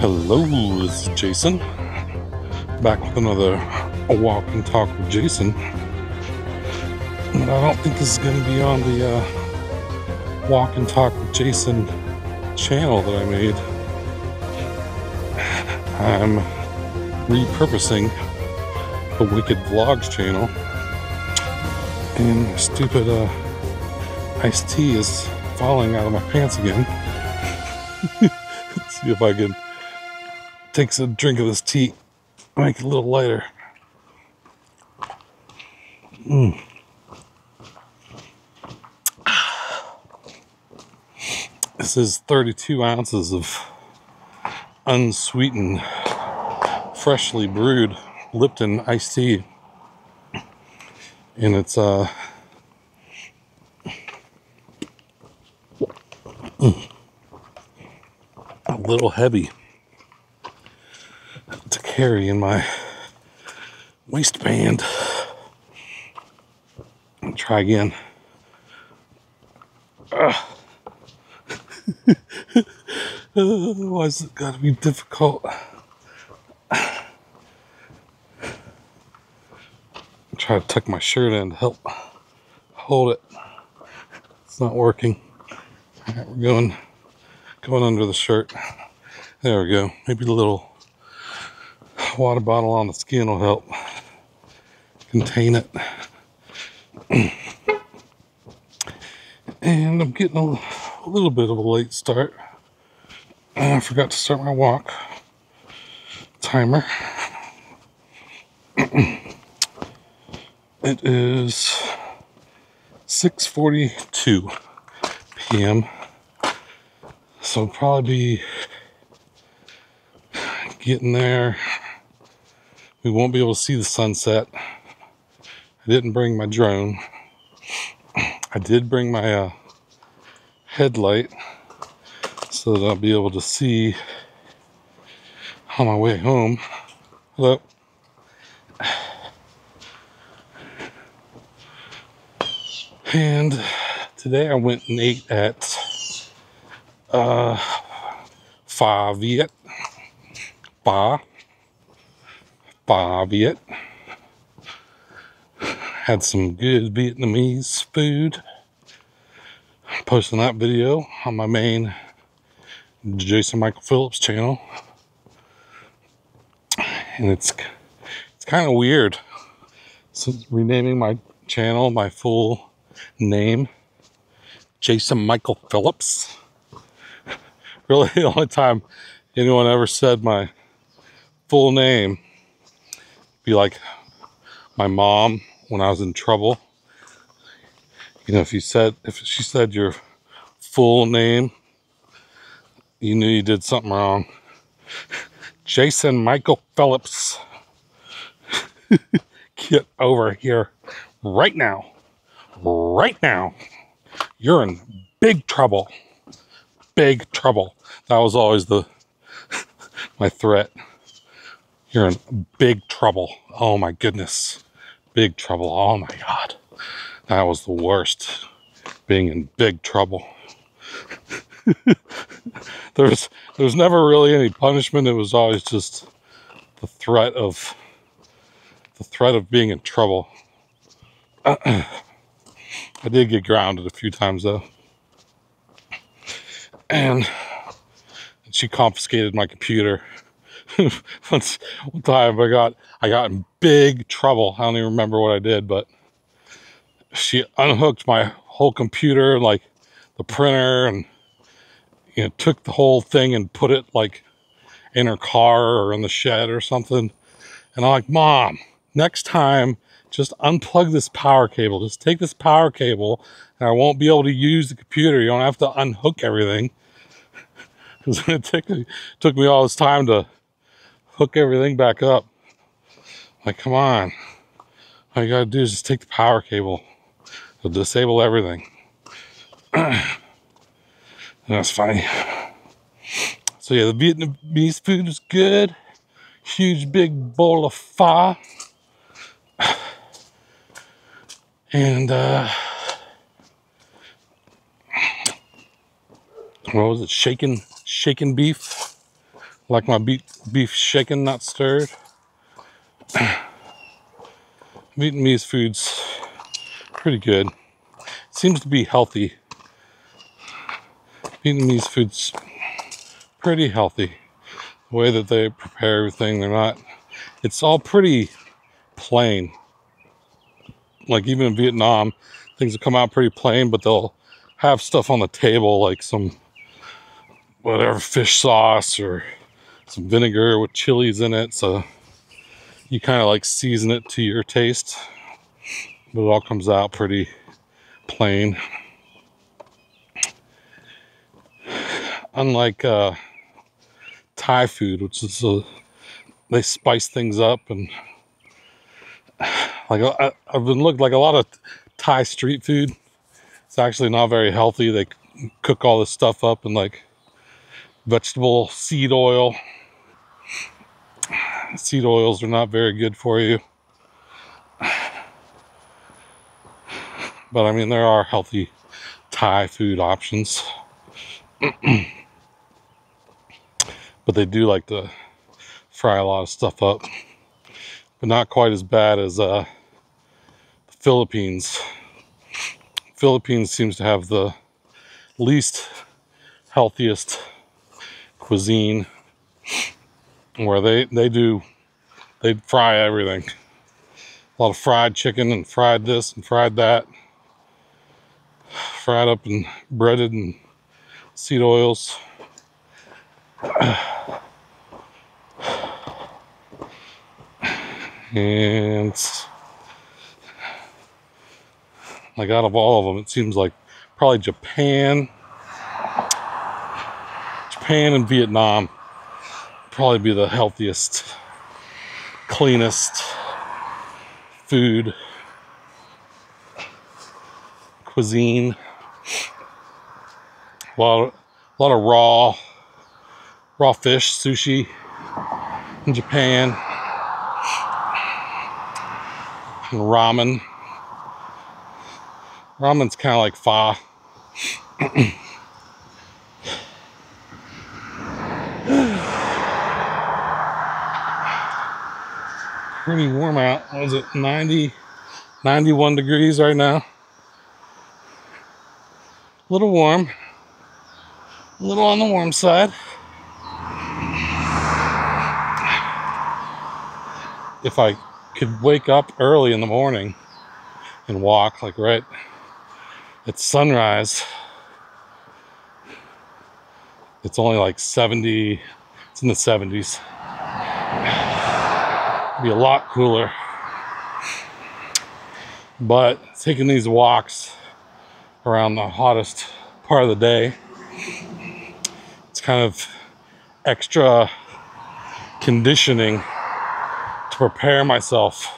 Hello, this is Jason. Back with another Walk and Talk with Jason. But I don't think this is going to be on the uh, Walk and Talk with Jason channel that I made. I'm repurposing the Wicked Vlogs channel. And stupid uh, iced tea is falling out of my pants again. Let's see if I can take a drink of this tea, make it a little lighter. Mm. This is 32 ounces of unsweetened, freshly brewed Lipton iced tea. And it's uh mm, a little heavy to carry in my waistband. I'll try again. Why is it gotta be difficult? Try to tuck my shirt in to help hold it. It's not working. All right, we're going going under the shirt. There we go. Maybe a little water bottle on the skin will help contain it. and I'm getting a, little bit of a late start. I forgot to start my walk timer. it is 6:42 p.m. So probably be getting there. We won't be able to see the sunset. I didn't bring my drone. I did bring my uh, headlight so that I'll be able to see on my way home. Hello. And today I went and ate at uh, Viet. Pho. Pho Viet. Had some good Vietnamese food. Posting that video on my main Jason Michael Phillips channel. And it's it's kind of weird. So renaming my channel, my full name, Jason Michael Phillips. Really, the only time anyone ever said my full name be like my mom when I was in trouble. You know, if you said, if she said your full name, you knew you did something wrong. Jason Michael Phillips. Get over here right now. Right now. You're in big trouble. Big trouble. That was always the my threat. You're in big trouble. Oh my goodness. Big trouble. Oh my god. That was the worst. Being in big trouble. there's there's never really any punishment. It was always just the threat of the threat of being in trouble. I did get grounded a few times though. And she confiscated my computer. Once one time I got I got in big trouble. I don't even remember what I did, but she unhooked my whole computer, like the printer and you know, took the whole thing and put it like in her car or in the shed or something. And I'm like, Mom, next time, just unplug this power cable. Just take this power cable and I won't be able to use the computer. You don't have to unhook everything. Because it took, took me all this time to hook everything back up. Like, come on. All you gotta do is just take the power cable. It'll disable everything. That's funny. So yeah, the Vietnamese food is good. Huge big bowl of pho. And uh what was it? Shaken shaken beef. Like my beef, beef shaken, not stirred. Vietnamese food's pretty good. Seems to be healthy. Vietnamese food's pretty healthy. The way that they prepare everything, they're not, it's all pretty plain. Like even in Vietnam, things will come out pretty plain, but they'll have stuff on the table like some whatever fish sauce or some vinegar with chilies in it. So you kind of like season it to your taste, but it all comes out pretty plain. Unlike uh, Thai food, which is a, they spice things up and like I, I've been looked like a lot of Thai street food. It's actually not very healthy. They cook all this stuff up in like vegetable seed oil. Seed oils are not very good for you. But I mean, there are healthy Thai food options. but they do like to fry a lot of stuff up. But not quite as bad as uh, the Philippines. Philippines seems to have the least healthiest cuisine where they they do they fry everything. A lot of fried chicken and fried this and fried that. Fried up and breaded and seed oils. And like out of all of them it seems like probably Japan. Japan and Vietnam probably be the healthiest, cleanest food cuisine. A lot of, a lot of raw, raw fish, sushi in Japan, and ramen. Ramen's kind of like pho. pretty warm out. Was it 90, 91 degrees right now? A little warm, a little on the warm side. If I could wake up early in the morning and walk, like right at sunrise, it's only like 70, it's in the 70s be a lot cooler. But taking these walks around the hottest part of the day, it's kind of extra conditioning to prepare myself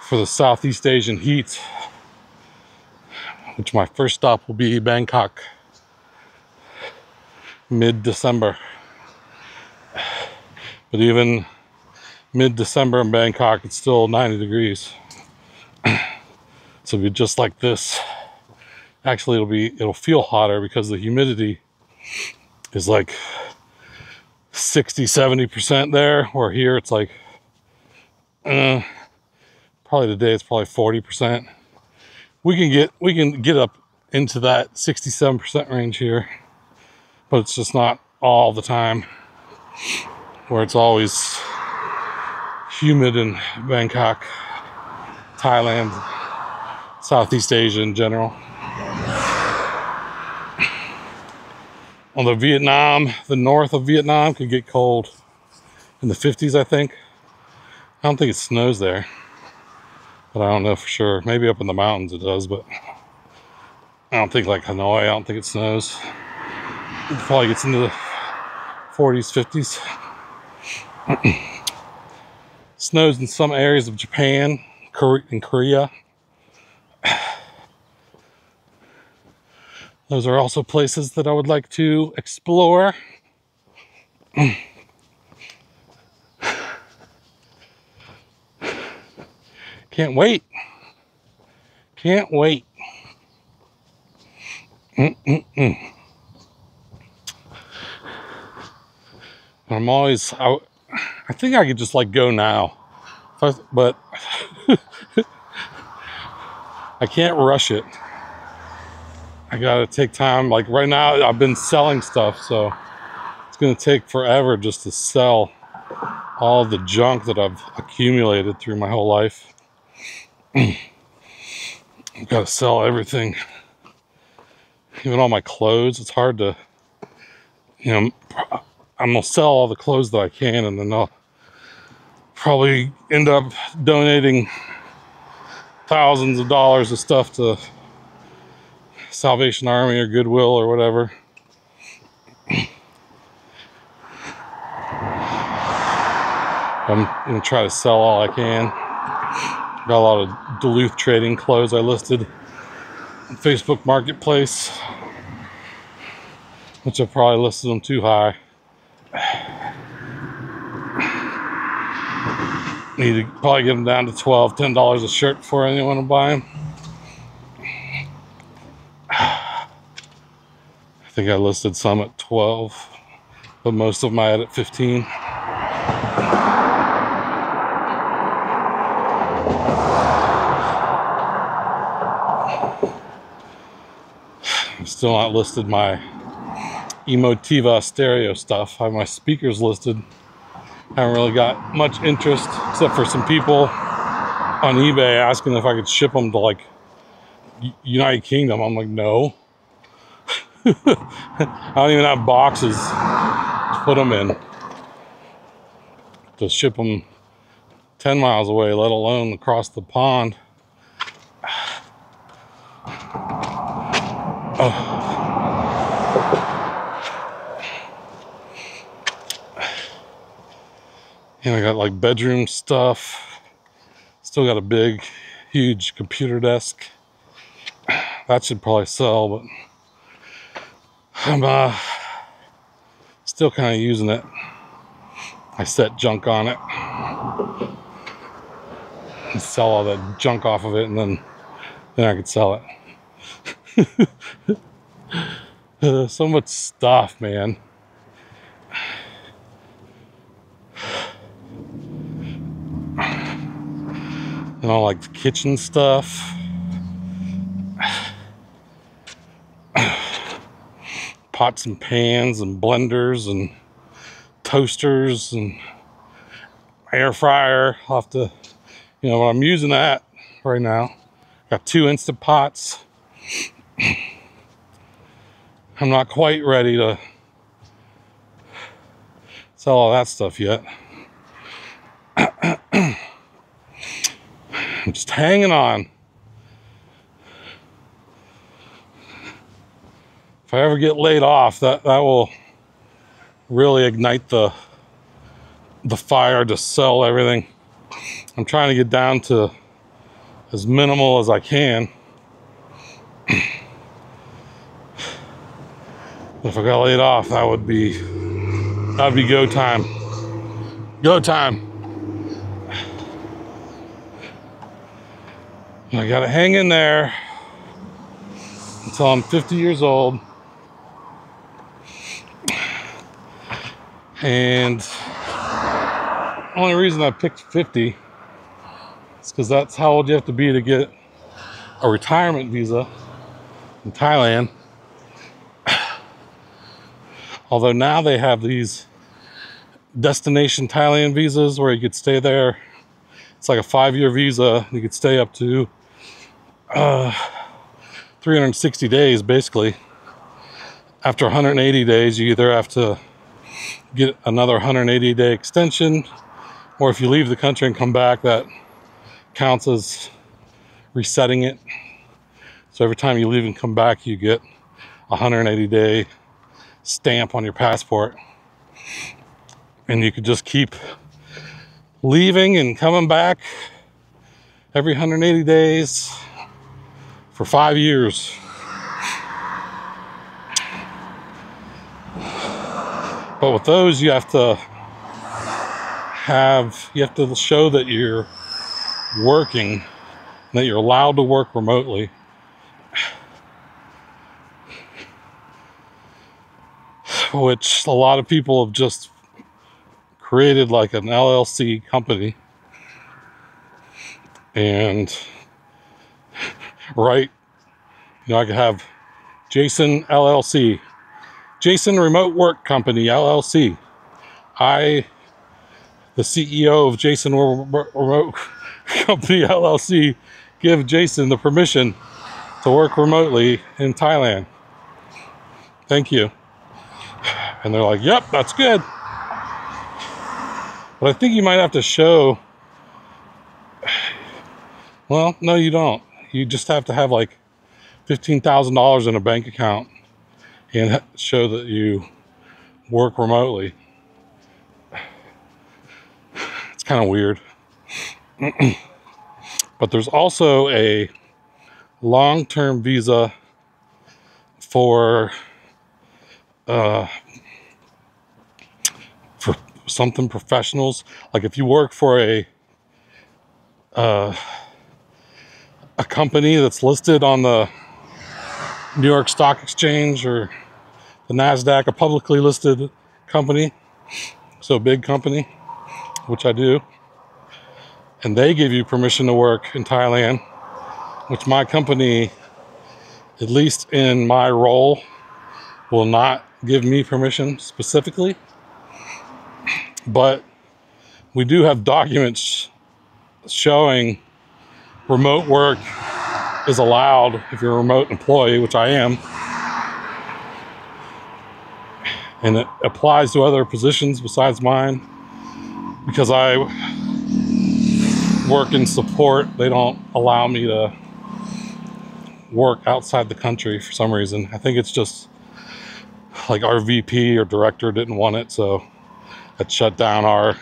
for the Southeast Asian heat, which my first stop will be Bangkok mid December. But even mid-December in Bangkok, it's still 90 degrees. so it'll be just like this. Actually, it'll be it'll feel hotter because the humidity is like 60, 70% there, where here it's like uh, probably today it's probably 40%. We can get we can get up into that 67% range here, but it's just not all the time where it's always humid in Bangkok, Thailand, Southeast Asia in general. Although Vietnam, the north of Vietnam could get cold in the 50s, I think. I don't think it snows there, but I don't know for sure. Maybe up in the mountains it does, but I don't think like Hanoi, I don't think it snows. It probably gets into the 40s, 50s. Snows in some areas of Japan and Korea. Those are also places that I would like to explore. Can't wait. Can't wait. Mm-mm-mm. I'm always, I, I think I could just like go now, but I can't rush it. I gotta take time. Like right now, I've been selling stuff, so it's gonna take forever just to sell all the junk that I've accumulated through my whole life. I've gotta sell everything, even all my clothes. It's hard to, you know, I'm gonna sell all the clothes that I can, and then I'll probably end up donating thousands of dollars of stuff to Salvation Army or Goodwill or whatever. I'm gonna try to sell all I can. Got a lot of Duluth trading clothes I listed on Facebook Marketplace, which I probably listed them too high. Need to probably get them down to 12 $10 a shirt before anyone will buy them. I think I listed some at 12, but most of them I had at 15. I'm still not listed my Emotiva stereo stuff. I have my speakers listed. I haven't really got much interest except for some people on eBay asking if I could ship them to like United Kingdom. I'm like, no. I don't even have boxes to put them in to ship them 10 miles away, let alone across the pond. Oh. And I got like bedroom stuff. Still got a big, huge computer desk. That should probably sell, but I'm uh, still kind of using it. I set junk on it. And sell all that junk off of it, and then then I could sell it. uh, so much stuff, man. And all like the kitchen stuff. Pots and pans and blenders and toasters and air fryer. I'll have to, you know, I'm using that right now. Got two instant pots. I'm not quite ready to sell all that stuff yet. I'm just hanging on. If I ever get laid off, that, that will really ignite the the fire to sell everything. I'm trying to get down to as minimal as I can. if I got laid off, that would be that'd be go time. Go time. I gotta hang in there until I'm 50 years old. And the only reason I picked 50 is because that's how old you have to be to get a retirement visa in Thailand. Although now they have these destination Thailand visas where you could stay there. It's like a five year visa. You could stay up to uh, 360 days basically. After 180 days, you either have to get another 180 day extension, or if you leave the country and come back, that counts as resetting it. So every time you leave and come back, you get a 180 day stamp on your passport. And you could just keep leaving and coming back every 180 days for five years. But with those, you have to have, you have to show that you're working, that you're allowed to work remotely. Which a lot of people have just created like an LLC company and right, you know, I could have Jason LLC, Jason Remote Work Company LLC. I, the CEO of Jason Remote Company LLC, give Jason the permission to work remotely in Thailand. Thank you. And they're like, yep, that's good. But I think you might have to show. Well, no, you don't. You just have to have like $15,000 in a bank account and show that you work remotely. It's kind of weird. but there's also a long term visa for uh, for something professionals. Like if you work for a uh, a company that's listed on the New York Stock Exchange or the Nasdaq, a publicly listed company, so big company, which I do, and they give you permission to work in Thailand, which my company, at least in my role, will not give me permission specifically. But we do have documents showing remote work is allowed if you're a remote employee, which I am. And it applies to other positions besides mine because I work in support. They don't allow me to work outside the country for some reason. I think it's just like our VP or director didn't want it, so it shut down our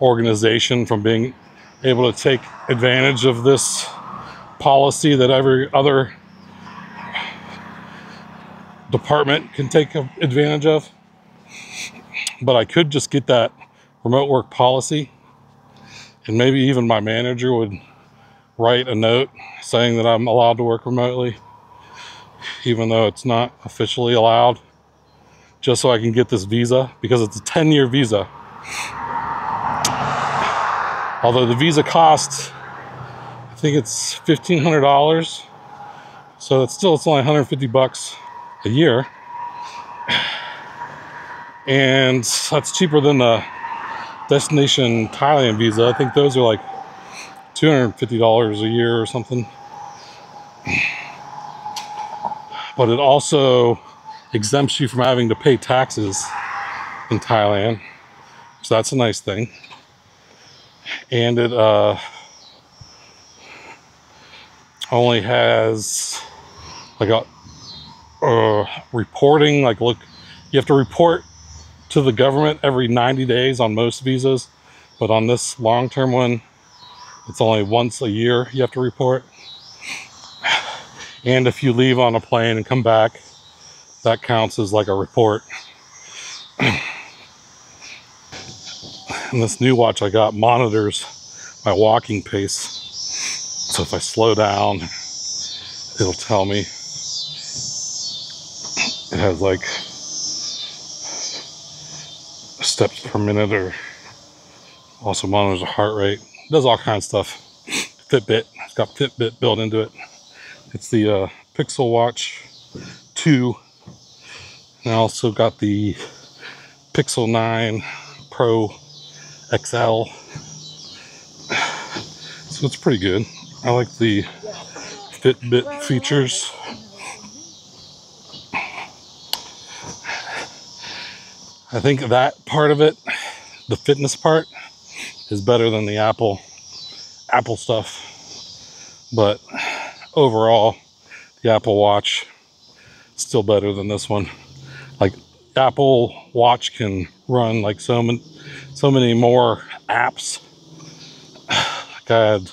organization from being able to take advantage of this policy that every other department can take advantage of. But I could just get that remote work policy, and maybe even my manager would write a note saying that I'm allowed to work remotely, even though it's not officially allowed, just so I can get this visa because it's a 10 year visa. Although the visa costs, I think it's $1,500. So it's still, it's only 150 bucks a year. And that's cheaper than the destination Thailand visa. I think those are like $250 a year or something. But it also exempts you from having to pay taxes in Thailand. So that's a nice thing and it uh, only has like a uh, reporting like look you have to report to the government every 90 days on most visas but on this long-term one it's only once a year you have to report. And if you leave on a plane and come back that counts as like a report This new watch I got monitors my walking pace. So if I slow down, it'll tell me. It has like steps per minute or also monitors the heart rate. It does all kinds of stuff. Fitbit, it's got Fitbit built into it. It's the uh, Pixel Watch 2. And I also got the Pixel 9 Pro XL. So it's pretty good. I like the Fitbit features. I think that part of it, the fitness part, is better than the Apple Apple stuff. But overall, the Apple Watch still better than this one. Like Apple Watch can run like so many so many more apps. Like I had,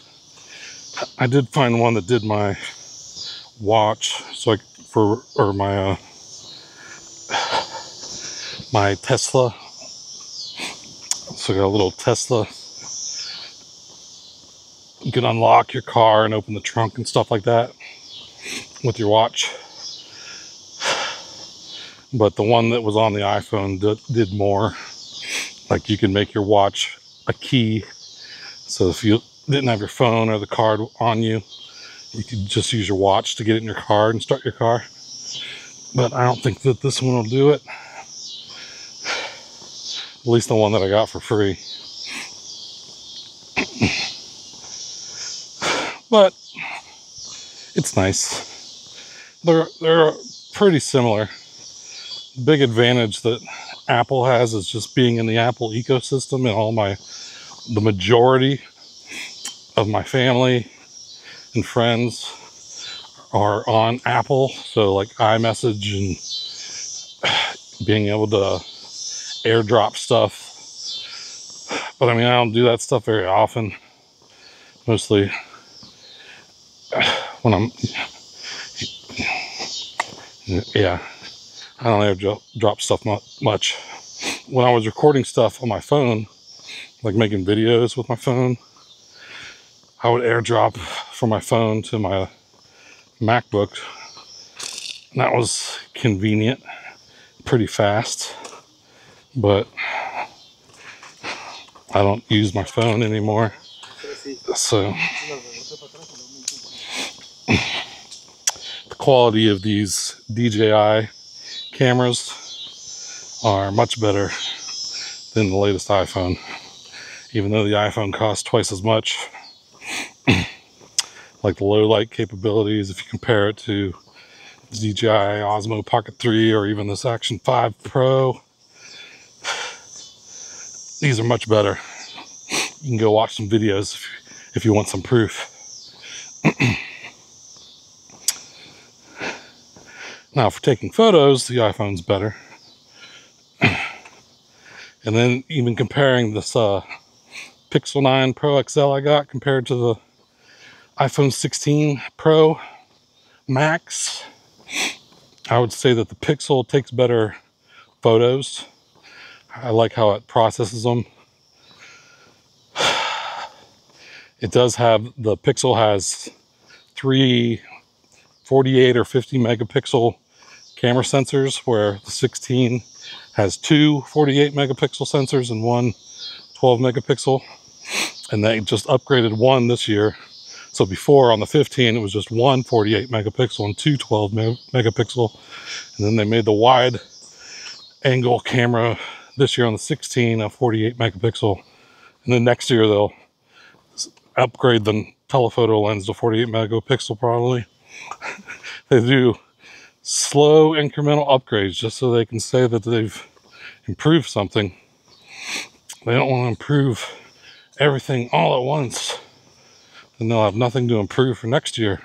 I did find one that did my watch, so I for or my uh, my Tesla. So I got a little Tesla. You can unlock your car and open the trunk and stuff like that with your watch. But the one that was on the iPhone did, did more like you can make your watch a key. So if you didn't have your phone or the card on you, you could just use your watch to get it in your car and start your car. But I don't think that this one will do it. At least the one that I got for free. but it's nice. They're they're pretty similar. big advantage that Apple has is just being in the Apple ecosystem and all my the majority of my family and friends are on Apple. So like iMessage and being able to airdrop stuff. But I mean I don't do that stuff very often. Mostly when I'm yeah I don't ever drop stuff much. When I was recording stuff on my phone, like making videos with my phone, I would airdrop from my phone to my MacBook. And that was convenient, pretty fast, but I don't use my phone anymore. So the quality of these DJI cameras are much better than the latest iPhone. Even though the iPhone costs twice as much, like the low light capabilities, if you compare it to DJI Osmo Pocket 3 or even this Action 5 Pro, these are much better. You can go watch some videos if, if you want some proof. Now for taking photos, the iPhone's better. and then even comparing this uh, Pixel 9 Pro XL I got compared to the iPhone 16 Pro Max, I would say that the Pixel takes better photos. I like how it processes them. It does have, the Pixel has three 48 or 50 megapixel camera sensors where the 16 has two 48 megapixel sensors and one 12 megapixel. And they just upgraded one this year. So before on the 15 it was just one 48 megapixel and two 12 me megapixel. And then they made the wide angle camera this year on the 16 a 48 megapixel. And then next year they'll upgrade the telephoto lens to 48 megapixel probably. They do slow incremental upgrades just so they can say that they've improved something. They don't want to improve everything all at once. And they'll have nothing to improve for next year.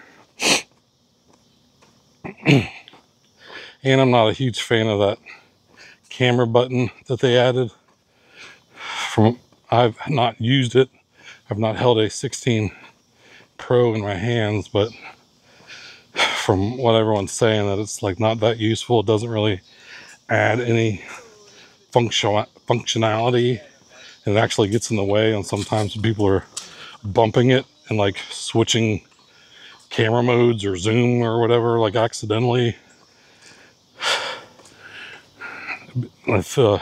and I'm not a huge fan of that camera button that they added. From I've not used it. I've not held a 16 Pro in my hands, but from what everyone's saying that it's like not that useful. It doesn't really add any functional functionality. And it actually gets in the way, and sometimes people are bumping it and like switching camera modes or zoom or whatever, like accidentally. If uh,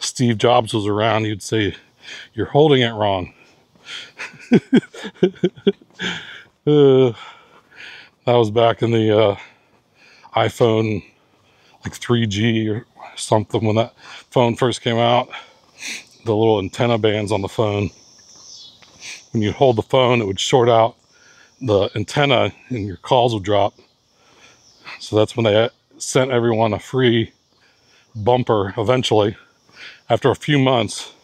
Steve Jobs was around, he'd say, "You're holding it wrong." uh, that was back in the uh, iPhone like 3G or something when that phone first came out. The little antenna bands on the phone. When you hold the phone, it would short out the antenna and your calls would drop. So that's when they sent everyone a free bumper eventually after a few months.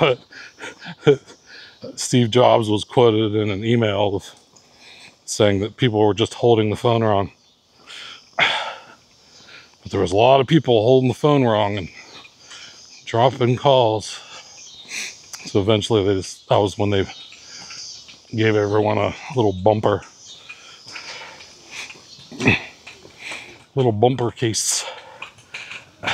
But Steve Jobs was quoted in an email saying that people were just holding the phone wrong. But there was a lot of people holding the phone wrong and dropping calls. So eventually they just, that was when they gave everyone a little bumper. little bumper case.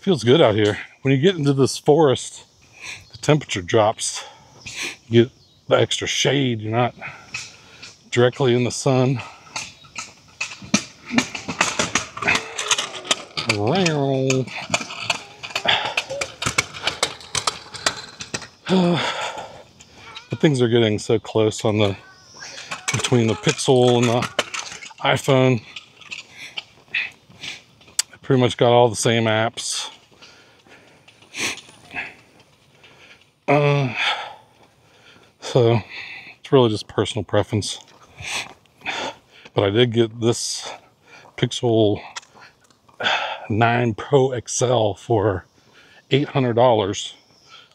Feels good out here. When you get into this forest, the temperature drops get the extra shade. You're not directly in the sun. but things are getting so close on the between the Pixel and the iPhone. I pretty much got all the same apps. Uh, so it's really just personal preference. But I did get this Pixel 9 Pro XL for $800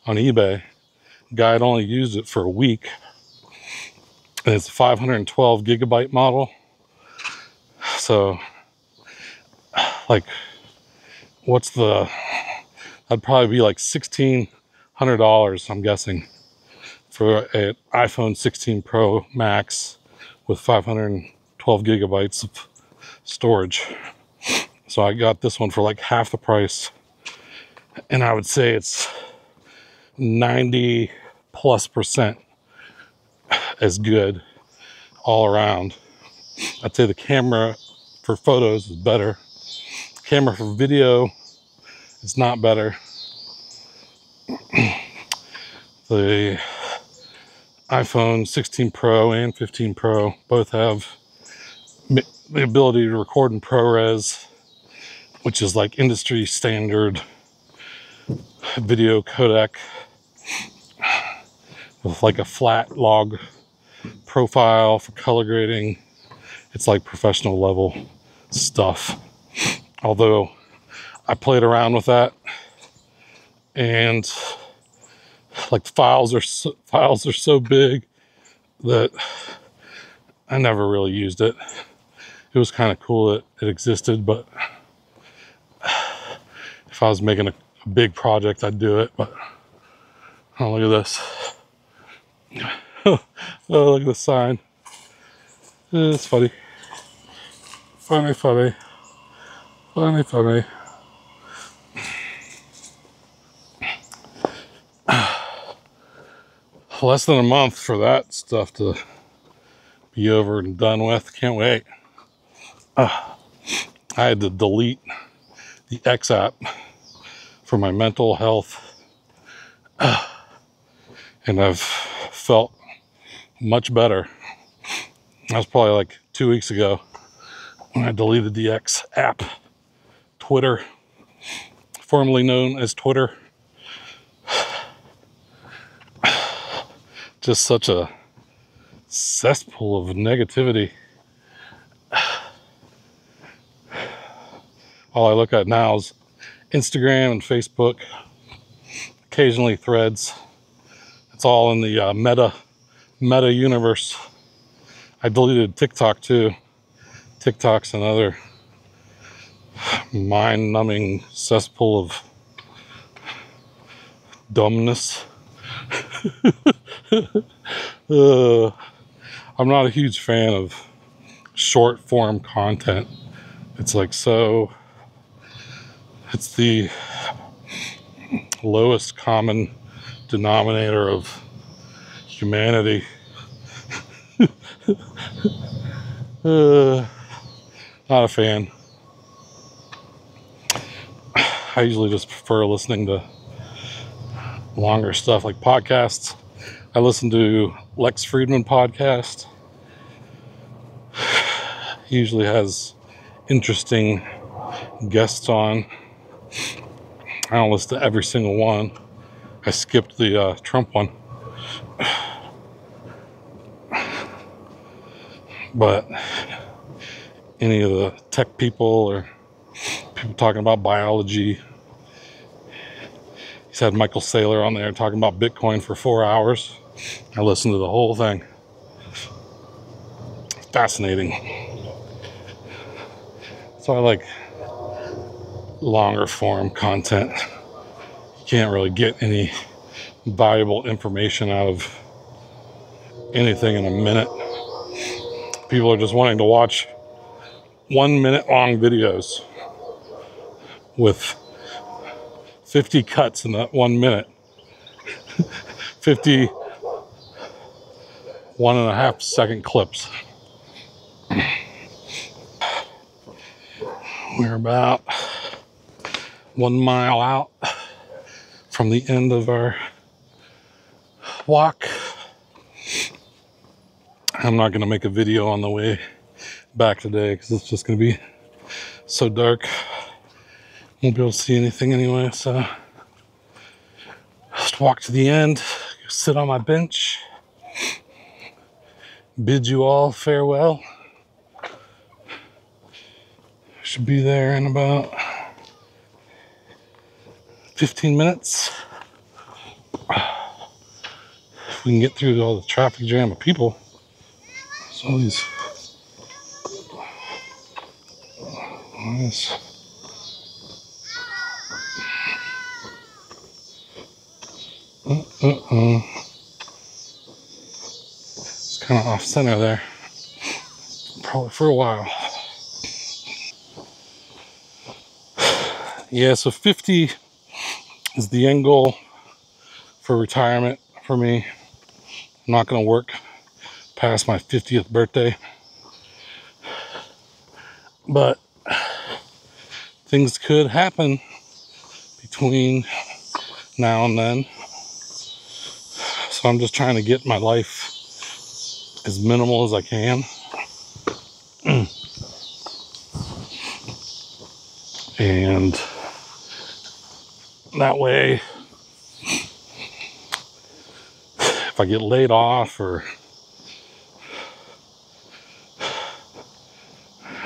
on eBay. Guy had only used it for a week. And it's a 512 gigabyte model. So, like, what's the, that'd probably be like $1,600, I'm guessing, for an iPhone 16 Pro Max with 512 gigabytes of storage. So I got this one for like half the price. And I would say it's 90 plus percent as good all around. I'd say the camera for photos is better. Camera for video is not better. the iPhone 16 Pro and 15 Pro both have the ability to record in ProRes which is like industry standard video codec with like a flat log profile for color grading. It's like professional level stuff. Although I played around with that and like files are so, files are so big that I never really used it. It was kind of cool that it existed, but if I was making a, a big project, I'd do it. But oh, look at this. oh, look at the sign. It's funny. Funny, funny. Funny, funny. Less than a month for that stuff to be over and done with. Can't wait. Uh, I had to delete the X app for my mental health. and I've felt much better. That was probably like two weeks ago when I deleted the X app, Twitter, formerly known as Twitter. Just such a cesspool of negativity. All I look at now is Instagram and Facebook, occasionally threads. It's all in the uh, meta meta universe. I deleted TikTok too. TikTok's another mind-numbing cesspool of dumbness. uh, I'm not a huge fan of short form content. It's like so it's the lowest common denominator of humanity. uh, not a fan. I usually just prefer listening to longer stuff like podcasts. I listen to Lex Fridman podcast. He usually has interesting guests on. I don't listen to every single one. I skipped the uh, Trump one. But any of the tech people or people talking about biology, he's had Michael Saylor on there talking about Bitcoin for four hours. I listened to the whole thing. Fascinating. So I like longer form content. You can't really get any valuable information out of anything in a minute. People are just wanting to watch one minute long videos with 50 cuts in that one minute. 50 one and a half second clips. We're about one mile out from the end of our walk. I'm not going to make a video on the way back today because it's just going to be so dark. Won't be able to see anything anyway. So just walk to the end, sit on my bench, bid you all farewell. Should be there in about 15 minutes. If we can get through all the traffic jam of people. So all these. All this- Uh-uh. It's kind of off center there. Probably for a while. Yeah, so 50 is the end goal for retirement for me. I'm not going to work past my 50th birthday, but things could happen between now and then. So I'm just trying to get my life as minimal as I can. And that way, if I get laid off, or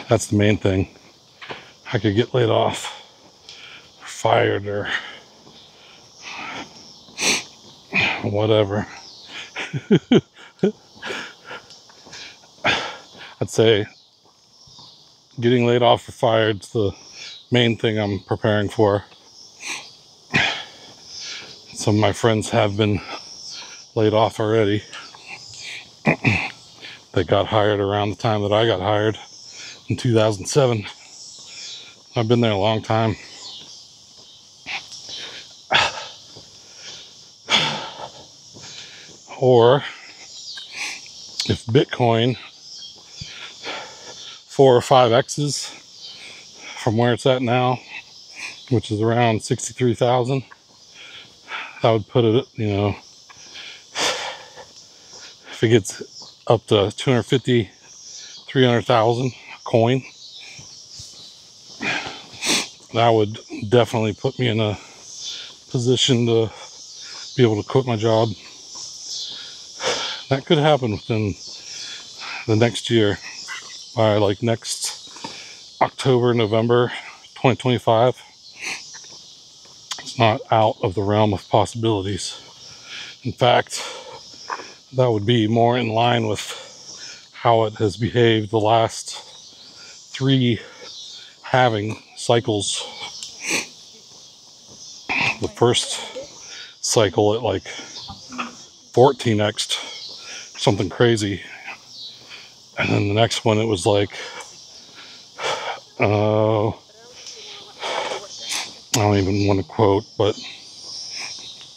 that's the main thing, I could get laid off, fired, or whatever. I'd say getting laid off or fired is the main thing I'm preparing for. Some of my friends have been laid off already. They got hired around the time that I got hired in 2007. I've been there a long time. Or if Bitcoin four or five X's from where it's at now, which is around 63,000, that would put it, you know, if it gets up to 250, 300,000 coin, that would definitely put me in a position to be able to quit my job. That could happen within the next year by like next October, November 2025. It's not out of the realm of possibilities. In fact, that would be more in line with how it has behaved the last three halving cycles. The first cycle at like 14x, something crazy. And then the next one, it was like, uh, I don't even want to quote, but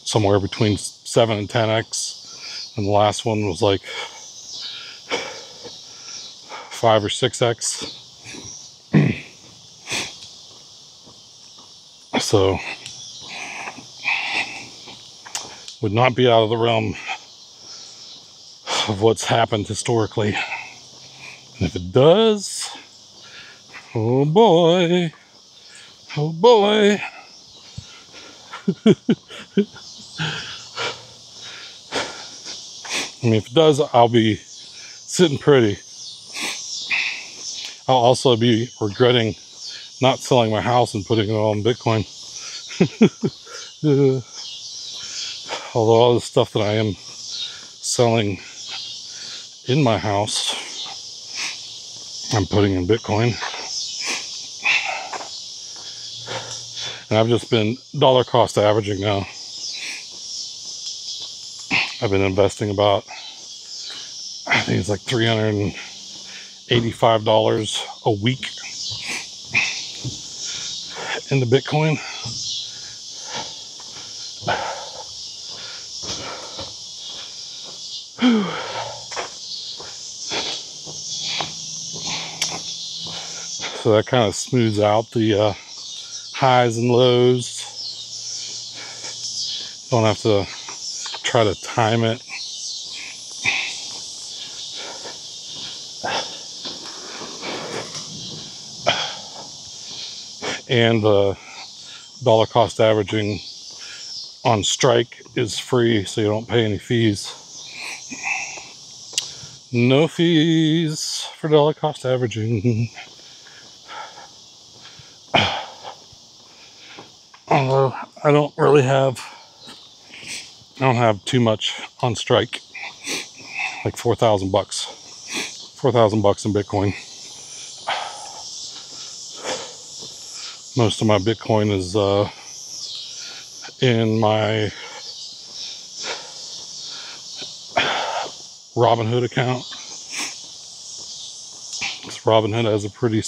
somewhere between 7 and 10x. And the last one was like 5 or 6x. So, would not be out of the realm of what's happened historically. And if it does, oh boy, oh boy, I mean, if it does, I'll be sitting pretty. I'll also be regretting not selling my house and putting it all in Bitcoin. Although all the stuff that I am selling in my house, I'm putting in Bitcoin. And I've just been dollar cost averaging now. I've been investing about, I think it's like $385 a week into Bitcoin. So that kind of smooths out the uh, highs and lows. Don't have to try to time it. And the dollar cost averaging on Strike is free, so you don't pay any fees. No fees for dollar cost averaging. Although I don't really have, I don't have too much on Strike, like 4,000 bucks. 4,000 bucks in Bitcoin. Most of my Bitcoin is uh, in my Robinhood account. Robinhood has a pretty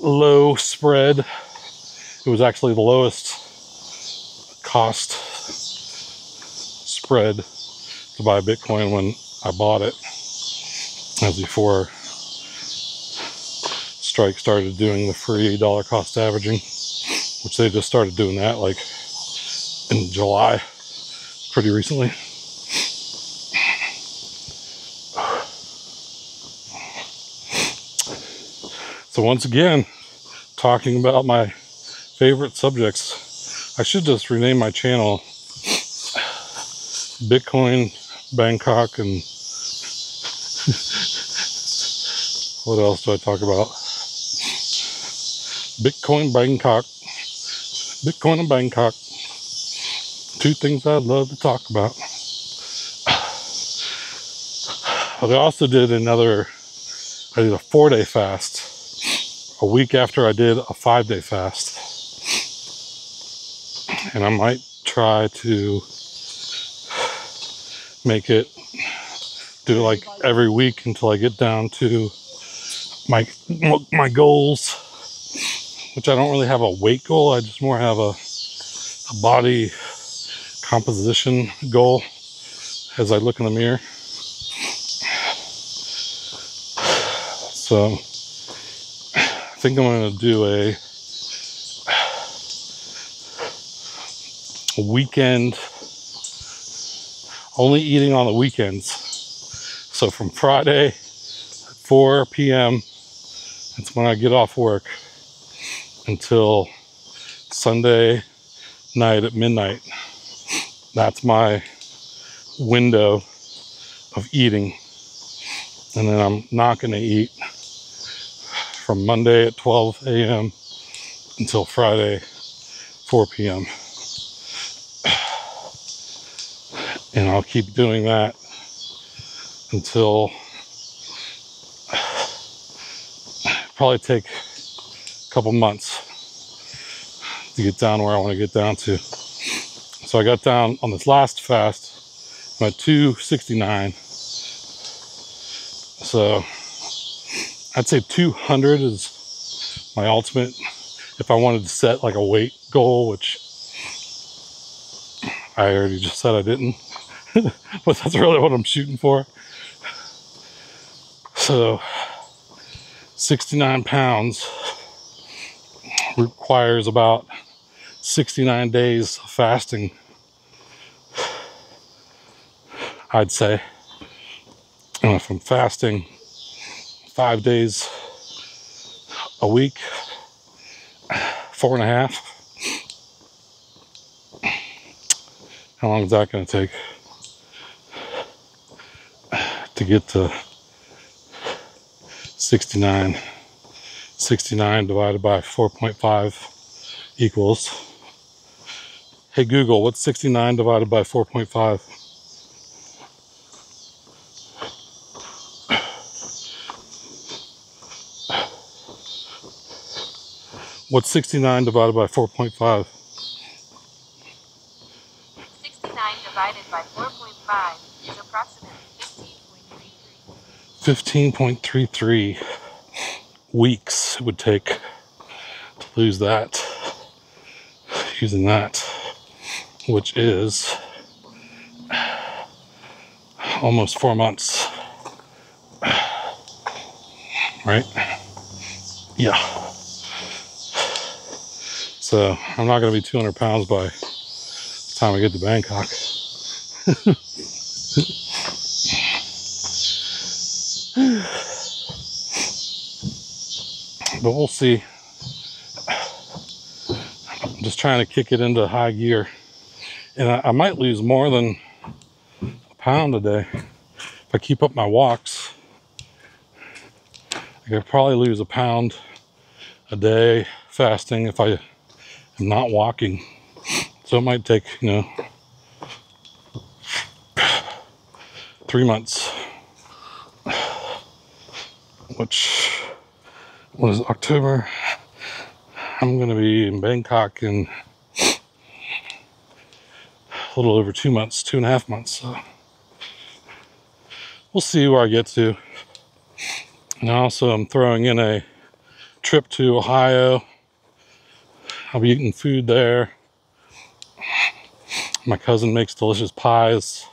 low spread it was actually the lowest cost spread to buy Bitcoin when I bought it. As before Strike started doing the free dollar cost averaging, which they just started doing that like in July, pretty recently. So once again, talking about my favorite subjects. I should just rename my channel Bitcoin, Bangkok, and what else do I talk about? Bitcoin, Bangkok, Bitcoin and Bangkok. Two things I'd love to talk about. But I also did another, I did a four day fast a week after I did a five day fast and I might try to make it do it like every week until I get down to my my goals, which I don't really have a weight goal. I just more have a, a body composition goal as I look in the mirror. So I think I'm going to do a weekend, only eating on the weekends. So from Friday at 4 p.m., that's when I get off work, until Sunday night at midnight. That's my window of eating. And then I'm not going to eat from Monday at 12 a.m. until Friday 4 p.m. and I'll keep doing that until probably take a couple months to get down where I want to get down to. So I got down on this last fast, I'm at 269. So I'd say 200 is my ultimate if I wanted to set like a weight goal, which I already just said I didn't. but that's really what I'm shooting for. So, 69 pounds requires about 69 days fasting, I'd say. And if I'm fasting five days a week, four and a half, how long is that going to take? To get to 69. 69 divided by 4.5 equals. Hey Google, what's 69 divided by 4.5? What's 69 divided by 4.5? 69 divided by 4.5 is approximately 15.33 weeks it would take to lose that using that, which is almost four months. Right? Yeah. So I'm not going to be 200 pounds by the time I get to Bangkok. but we'll see. I'm just trying to kick it into high gear. And I, I might lose more than a pound a day if I keep up my walks. I could probably lose a pound a day fasting if I am not walking. So it might take, you know, three months. Which was October. I'm going to be in Bangkok in a little over two months, two and a half months. So we'll see where I get to. And also, I'm throwing in a trip to Ohio. I'll be eating food there. My cousin makes delicious pies.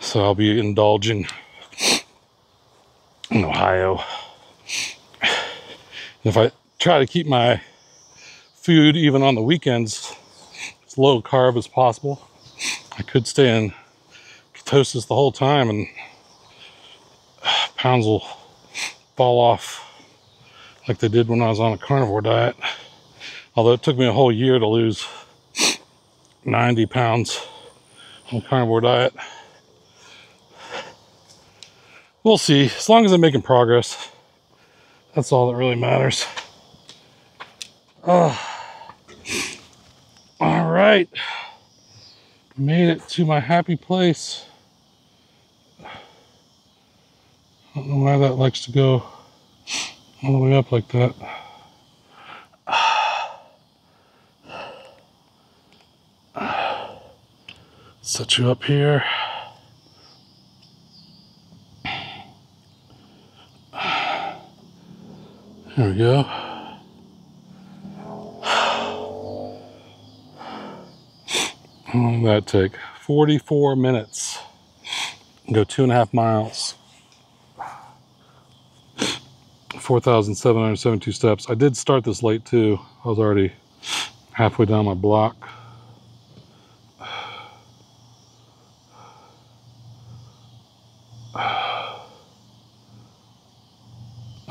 So I'll be indulging in Ohio. If I try to keep my food even on the weekends as low carb as possible, I could stay in ketosis the whole time and pounds will fall off like they did when I was on a carnivore diet. Although it took me a whole year to lose 90 pounds on a carnivore diet. We'll see. As long as I'm making progress, that's all that really matters. Oh. All right. Made it to my happy place. I don't know why that likes to go all the way up like that. Set you up here. There we go. How long did that take? 44 minutes. Go two and a half miles. 4,772 steps. I did start this late too. I was already halfway down my block.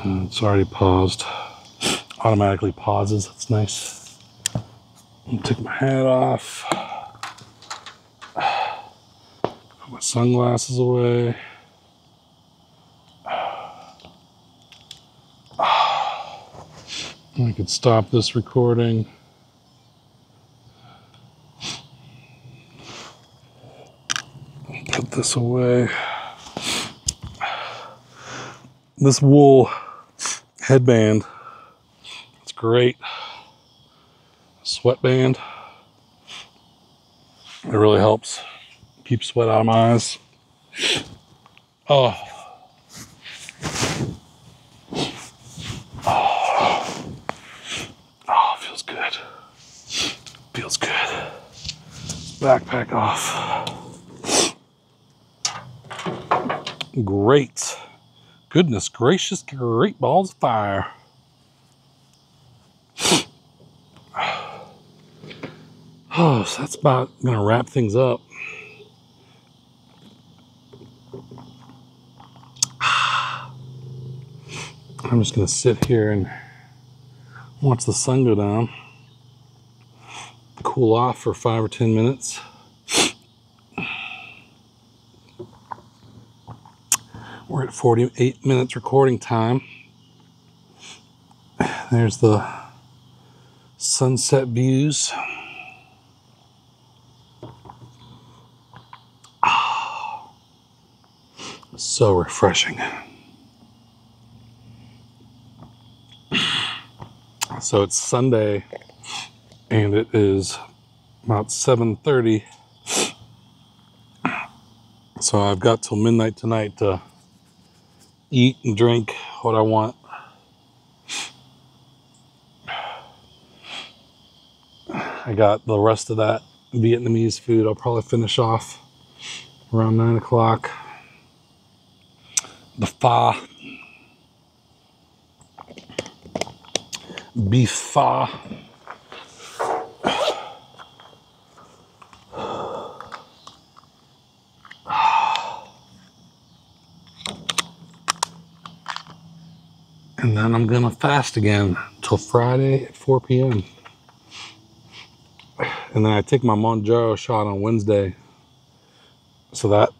And it's already paused. Automatically pauses. That's nice. Take my hat off. Put my sunglasses away. I could stop this recording. Put this away. This wool headband, it's great. Sweatband. It really helps keep sweat out of my eyes. Oh. Oh, feels good. Feels good. Backpack off. Great. Goodness gracious, great balls of fire. Oh, so that's about gonna wrap things up. I'm just gonna sit here and watch the sun go down, cool off for five or ten minutes. We're at 48 minutes recording time. There's the sunset views. Ah, so refreshing. So it's Sunday and it is about 7:30. So I've got till midnight tonight to eat and drink what I want. I got the rest of that Vietnamese food. I'll probably finish off around nine o'clock. The pho. beef pho. And then I'm gonna fast again till Friday at 4 p.m. And then I take my Mounjaro shot on Wednesday. So that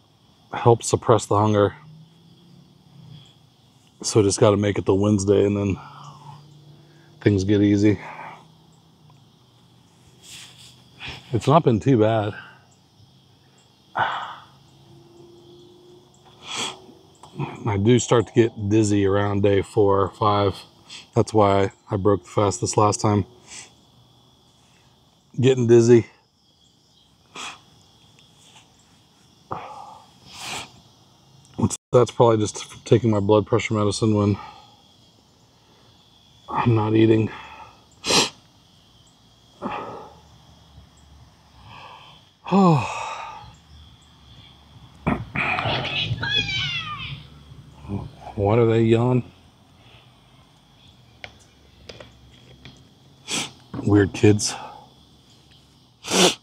helps suppress the hunger. So just got to make it to Wednesday and then things get easy. It's not been too bad. I do start to get dizzy around day four or five. That's why I broke the fast this last time. Getting dizzy. That's probably just taking my blood pressure medicine when I'm not eating. Oh. What are they yelling? Weird kids. I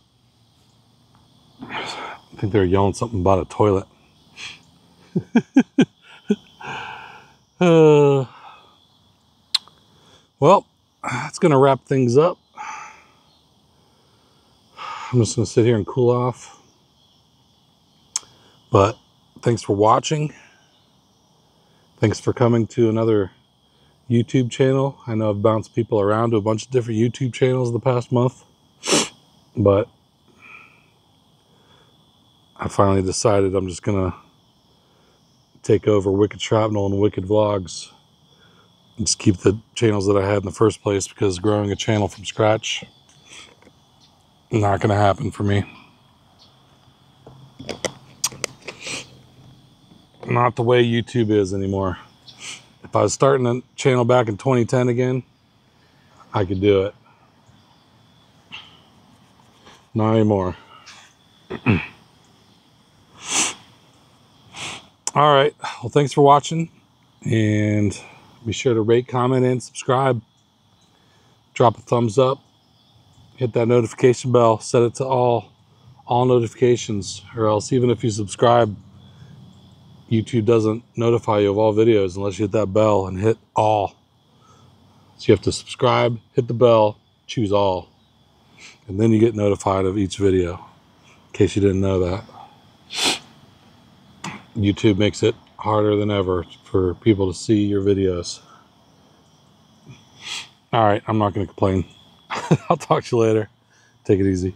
think they're yelling something about a toilet. uh, well, that's going to wrap things up. I'm just going to sit here and cool off. But thanks for watching. Thanks for coming to another YouTube channel. I know I've bounced people around to a bunch of different YouTube channels the past month, but I finally decided I'm just going to take over Wicked Shrapnel and Wicked Vlogs. And just keep the channels that I had in the first place because growing a channel from scratch not going to happen for me. Not the way YouTube is anymore. If I was starting a channel back in 2010 again, I could do it. Not anymore. All right. Well, thanks for watching. And be sure to rate, comment, and subscribe. Drop a thumbs up. Hit that notification bell. Set it to all all notifications. Or else even if you subscribe, YouTube doesn't notify you of all videos unless you hit that bell and hit all. So you have to subscribe, hit the bell, choose all. And then you get notified of each video. In case you didn't know that. YouTube makes it harder than ever for people to see your videos. All right, I'm not going to complain. I'll talk to you later. Take it easy.